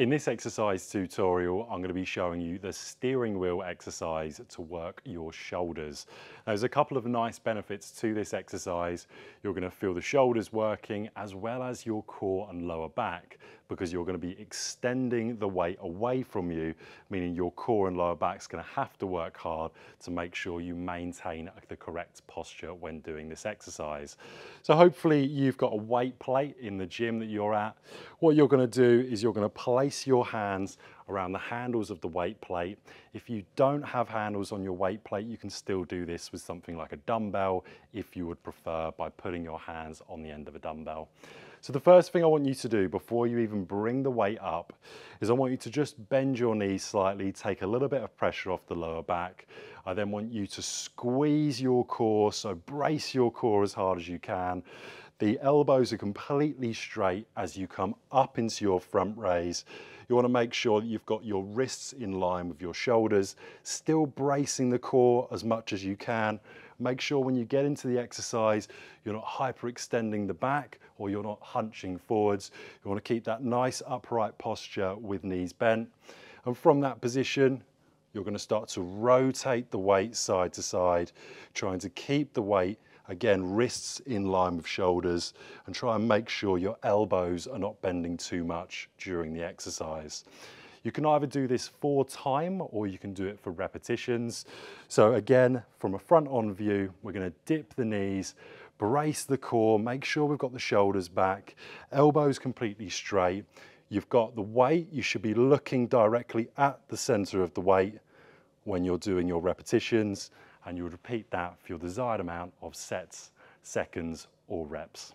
In this exercise tutorial, I'm going to be showing you the steering wheel exercise to work your shoulders. there's a couple of nice benefits to this exercise. You're going to feel the shoulders working as well as your core and lower back because you're going to be extending the weight away from you, meaning your core and lower back is going to have to work hard to make sure you maintain the correct posture when doing this exercise. So hopefully you've got a weight plate in the gym that you're at. What you're going to do is you're going to place place your hands around the handles of the weight plate. If you don't have handles on your weight plate, you can still do this with something like a dumbbell if you would prefer by putting your hands on the end of a dumbbell. So the first thing I want you to do before you even bring the weight up is I want you to just bend your knees slightly, take a little bit of pressure off the lower back. I then want you to squeeze your core, so brace your core as hard as you can. The elbows are completely straight as you come up into your front raise. You want to make sure that you've got your wrists in line with your shoulders, still bracing the core as much as you can. Make sure when you get into the exercise, you're not hyperextending the back or you're not hunching forwards. You want to keep that nice upright posture with knees bent. And from that position, you're going to start to rotate the weight side to side, trying to keep the weight Again, wrists in line with shoulders and try and make sure your elbows are not bending too much during the exercise. You can either do this for time or you can do it for repetitions. So again, from a front on view, we're gonna dip the knees, brace the core, make sure we've got the shoulders back, elbows completely straight. You've got the weight, you should be looking directly at the center of the weight when you're doing your repetitions and you would repeat that for your desired amount of sets, seconds, or reps.